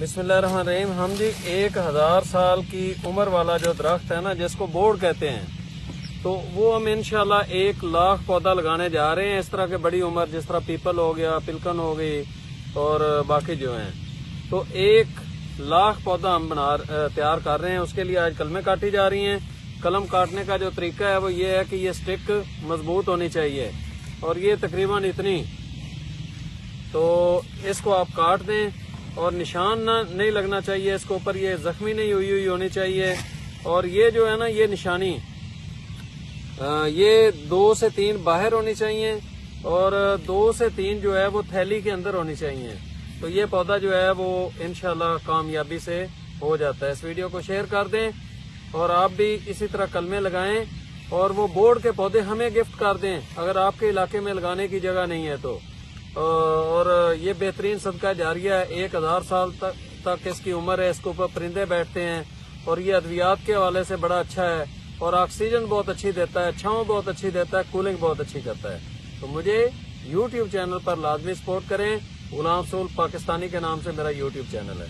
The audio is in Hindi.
बिस्मिल्लाहिर्रहमानिर्रहीम। हम जी, एक हज़ार साल की उम्र वाला जो दरख्त है ना, जिसको बोर्ड कहते हैं तो वो हम इनशाला एक लाख पौधा लगाने जा रहे हैं। इस तरह के बड़ी उम्र, जिस तरह पीपल हो गया, पिलकन हो गई, और बाकी जो हैं। तो एक लाख पौधा हम बना तैयार कर रहे हैं। उसके लिए आज कलमें काटी जा रही हैं। कलम काटने का जो तरीका है, वो ये है कि ये स्टिक मज़बूत होनी चाहिए। और ये तकरीबन इतनी। तो इसको आप काट दें। और निशान ना नहीं लगना चाहिए, इसके ऊपर ये जख्मी नहीं हुई हुई होनी चाहिए। और ये जो है ना, ये निशानी ये दो से तीन बाहर होनी चाहिए और दो से तीन जो है वो थैली के अंदर होनी चाहिए। तो ये पौधा जो है वो इनशाला कामयाबी से हो जाता है। इस वीडियो को शेयर कर दें और आप भी इसी तरह कलमे लगाएँ और वो बोर्ड के पौधे हमें गिफ्ट कर दें। अगर आपके इलाके में लगाने की जगह नहीं है तो। और ये बेहतरीन सदका जारिया है। एक हज़ार साल तक तक इसकी उम्र है, इसके ऊपर परिंदे बैठते हैं और ये अद्वियात के हवाले से बड़ा अच्छा है और ऑक्सीजन बहुत अच्छी देता है, छाव बहुत अच्छी देता है, कूलिंग बहुत अच्छी करता है। तो मुझे यूट्यूब चैनल पर लाजमी सपोर्ट करें। गुलाम सूल पाकिस्तानी के नाम से मेरा यूट्यूब चैनल है।